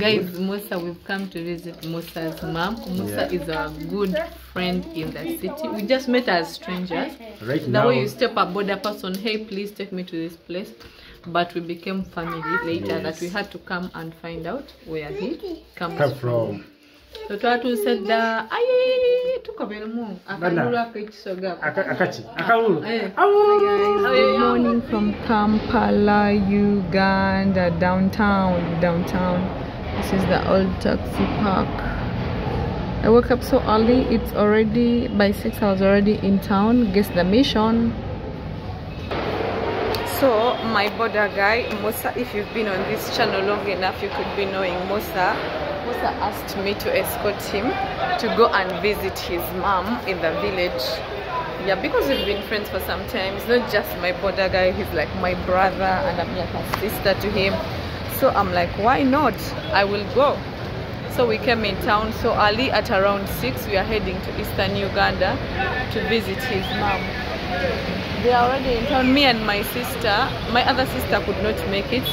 Guys, Musa, we've come to visit Musa's mom. Musa is a good friend in the city. We just met as strangers. Right The now, way you step up boda person, hey, please take me to this place. But we became family later that we had to come and find out where he comes come from. So twatuuse dda ayi tukoberemu akagulu ak'ekisoga Aka- akaki akalulu. Good morning from Kampala, Uganda, downtown, downtown. This is the old taxi park. I woke up so early. It's already by six. I was already in town. Guess the mission. So my boda guy Musa, if you've been on this channel long enough, you could be knowing Musa. Musa asked me to escort him to go and visit his mom in the village. Yeah, because we've been friends for some time. It's not just my boda guy, he's like my brother and I'm like a sister to him. So I'm like, why not? I will go. So we came in town so early at around 6 we are heading to eastern Uganda to visit his mom. They are already in town. Me and my sister, my other sister could not make it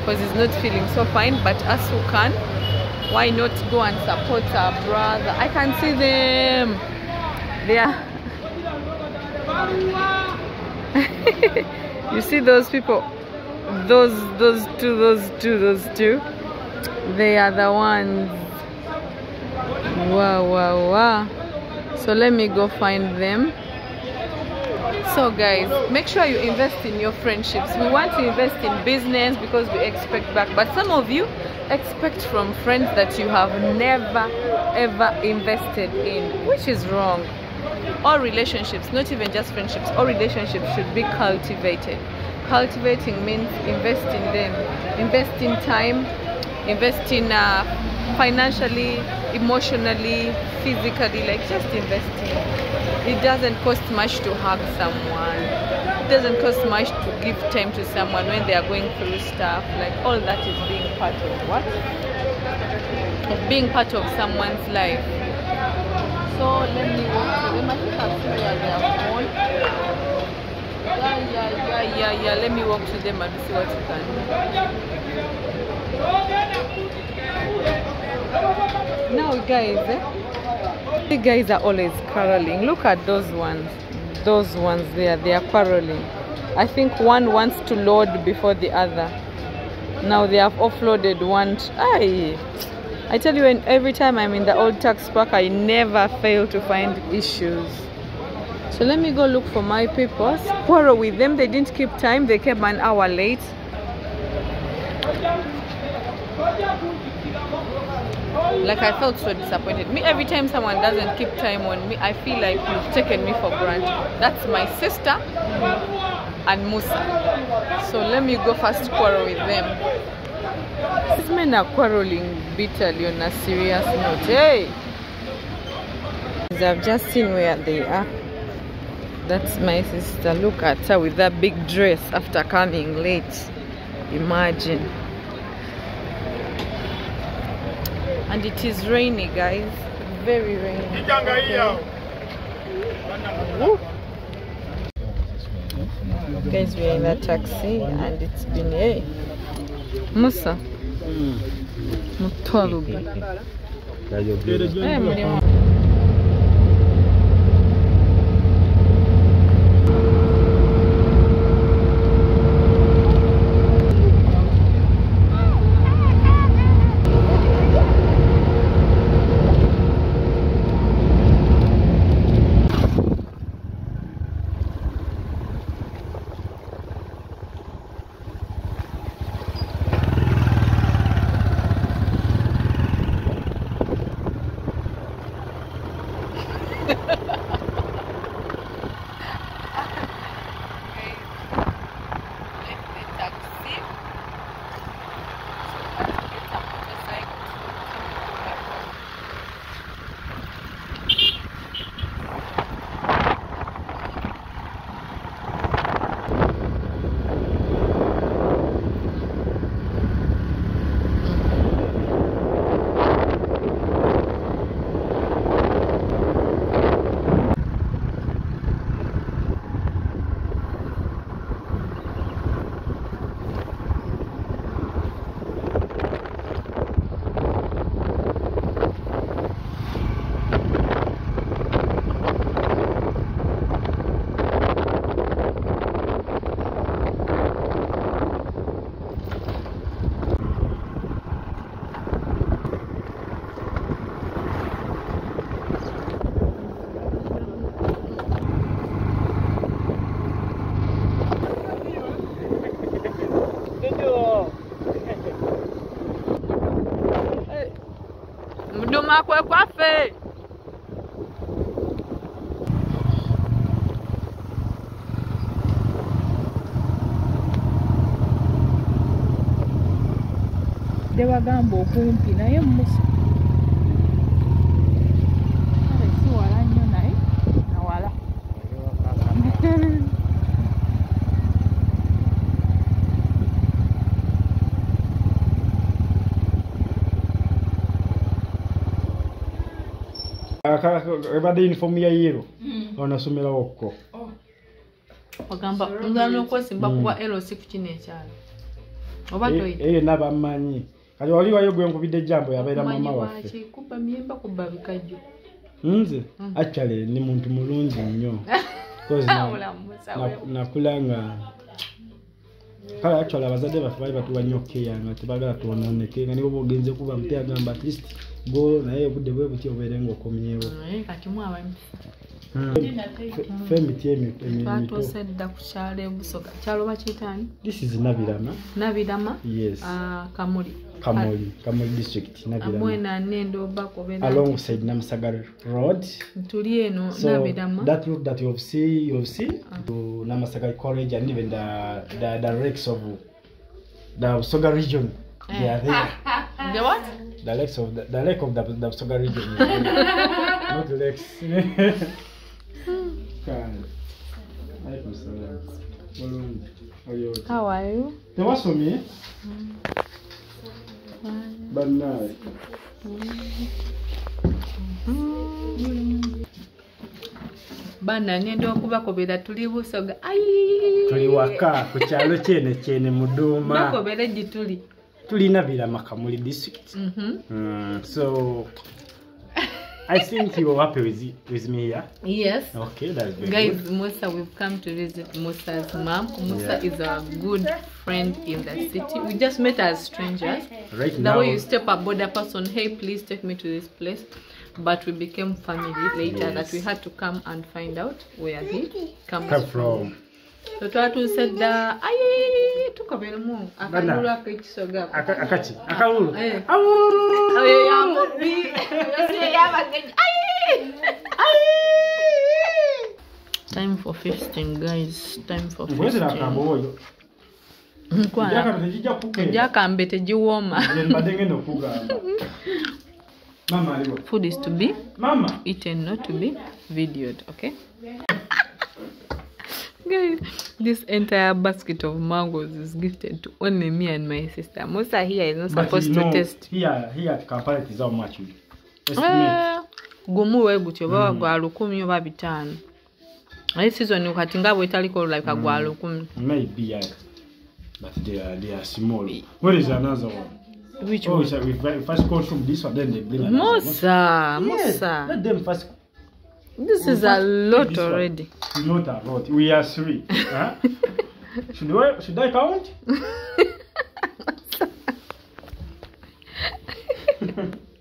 because he's not feeling so fine. But us who can, why not go and support our brother? I can see them. They are. you see those people? Those, those two, those two, those two. They are the ones. Wow, wow, wow. So let me go find them. So guys, make sure you invest in your friendships. We want to invest in business because we expect back. But some of you expect from friends that you have never ever invested in, which is wrong. All relationships, not even just friendships, all relationships should be cultivated. Cultivating means invest in them, invest in time, invest in uh, financially, emotionally, physically, like just investing. It doesn't cost much to hug someone. It doesn't cost much to give time to someone when they are going through stuff. Like all that is being part of what? Of being part of someone's life. So let me walk born. Yeah, yeah, yeah, yeah, yeah. Let me walk to them and see what you can do. Now, guys, eh? The guys are always quarreling. Look at those ones. Those ones there, they are quarreling. I think one wants to load before the other. Now they have offloaded one. Aye. I tell you, every time I'm in the old tax park, I never fail to find issues. So let me go look for my papers. Quarrel with them. They didn't keep time. They came an hour late. Like I felt so disappointed. Me every time someone doesn't keep time on me, I feel like you've taken me for granted. That's my sister and Musa. So let me go first quarrel with them. These men are quarreling bitterly on a serious note. Hey! I've just seen where they are. That's my sister. Look at her with that big dress after coming late. Imagine. And it is rainy, guys. Very rainy. Woo. Guys, we're in a taxi and it's been hey. Musa. Hmm. Mutwalo gwe. Tebagamba okumpi naye musa kale si wala nnyo naye nawala ebadde uniform ya yero onasomerawo kko ogamba nzana okwesimba kuba eroc ku kino ekyalo. Oba toyita eyo nabammanyi kati wali wayo gwe nkubidde ejambo yabeera mama waffe. Nze? Actually ni muntu mulungi nnyo. Nakula nga kale actually abazadde baffe bali batuwa nnyo keya nga tebagala twononeke nga nibo bogenze kuba mute agamba at least go naye obudde bwe buti obeere ngaokomyewo mwabamu fe emiti twatuuse dda ku kyalo ebusoga kyalo bakiyitaani this is nabirama. Nabirama? Yes. Ah, kamuli kamuli kamuli district nabirama amwena nendoba kobeera alongside namusaga road tuli eno So nabirama that road that you've seen, you've seen ah. to Namasagali College and even the the, the lakes of the Soga region. Eh. They are there. the what The lakes of the, the lake of the, the Soga region. Not the lakes. Kind. Alaikum salam. Bulungi. Oyo. how are you Bannaye. bana ngenda okubakobera tuli busoga Ayi! Tuli waka ku kyalo kyene kyene Muduuma. bakobere gye tuli Tulina Birama Kamuli district. Mhm. Mm, so I think you are happy with, with me here. yes Okay, that's very guys good. musa we've come to visit musa's mom musa Yeah. is our good friend in the city we just met as strangers Right the now, way you step up with a boda person hey please take me to this place but we became family later Yes. that we had to come and find out where he comes come from. so twatuuse dda ayi tukoberemu Bana. akalulu ak'ekisoga Aka- Akaki, akawulu. Eh. Awuulu. oyo yamubbi yasiye yabagenyi ayi ayi time for feasting guys time for Ngwezera feasting akambo oyo. Nkwana. Ejaka tekijja kukugenda. tegiwooma Nze mbadde ngenda okugamba. Mama aliwo. food is to be Mama. eaten not to be videoed okay guys this entire basket of mangoes is gifted to only me and my sister musa here is not But supposed you to test Here, here at Kampala it is how much you estimate. Eh, gumu we gutyo baba gwa lukumi oba bitaano naye season kati nga bwetaliko olulabika gwa lukumi Maybe, yeah. But they are, they are small. Where is another one? Which Oh, one? so we first go through this one, then they bring another one. musa Yes, musa let them first this is a lot this one. already Not a lot. We are three. huh? Should I should I count?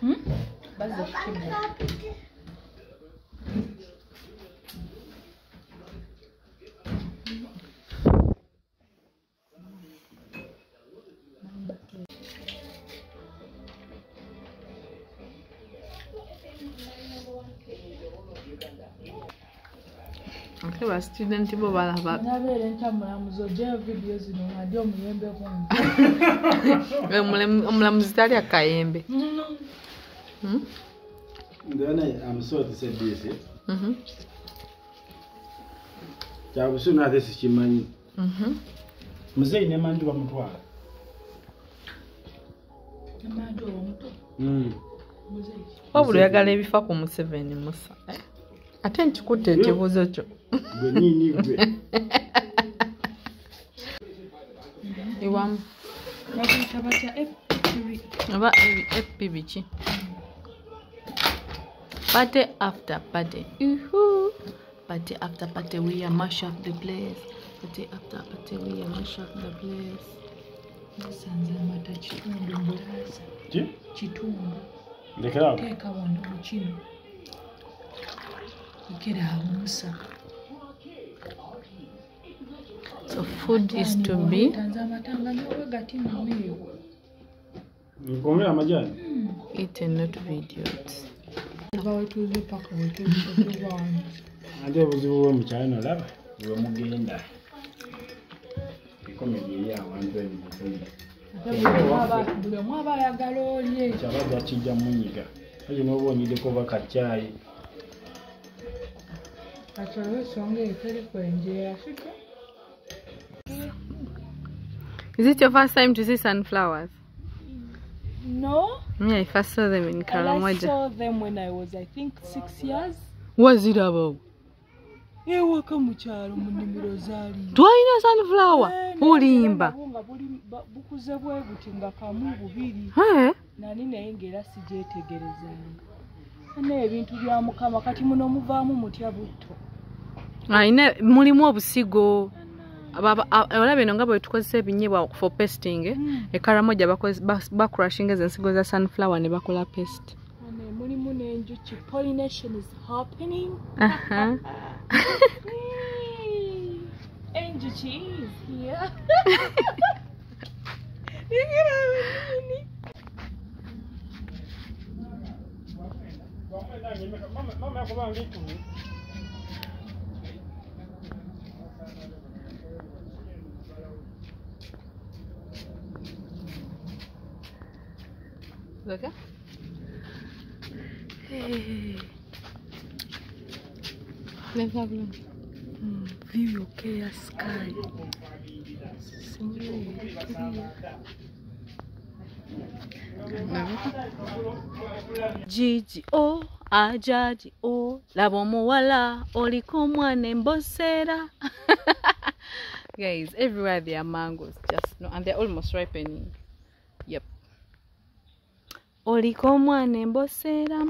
嗯？把这吃掉。ate bastudenti bo balaba nabeera entamulamuzo gyeyo vidiyo zino nadi omuyembe bungi omulamuzi talya kayembe kyabusubi naate sikimanyi? Muzeeyi nemanju bamutwala wabula oyagala ebifa ku museveni musa. eh? Ate nkikutte ekibuuzo kyo. epibi oba epi biki? Pate after Uhu. Party after party, we are mash up the place. Party after party, we are mash up the place. nasanze amata kitundu mbulaasa ki? Kitundu teeka wano mu get our musa so food is to be? Hmm. Eaten not to be idiots. Ate obuzibu bwe mukyalo nolaba bwe mugenda bikomi byeri awantu ebimugenda kyaba gakijja munyiga. Aye noba onyireko bakacaayi Is it your first time to see sunflowers? No, Me, I first saw them in Karamoja. I saw them when I was, I think, six years. Was it about? ewaka mu kyalo mu nnimiro zaali Twalina sunflower. Ulimba. nga buli- ba- bukuze bwe buti nga kamu bubiri Eh? nani naye ngaera sigyetegerezanga naye ebintu bya mukama kati muno muvaamu mutya butto? Ayina mulimu obusigo. Olaba eno nga bwe tukozesa ebinyebwa for pasting eh? e Karamoja bakoze- bas- bakrushinga ezo ensigo za sunflower ne bakola ane mulimu n'enjuki. Pollination is happening. Enjuki is here mama yakuba ngitu Baka? Leva blanc. Vive Gigi o ajaji o laba omuwala oliko omwana embosera guys everywhere there are mangoes just no and they're almost ripening. Yep. Oliko omwana embosera